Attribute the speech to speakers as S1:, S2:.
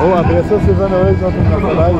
S1: Vou abrir essa Silvana hoje, nós estamos na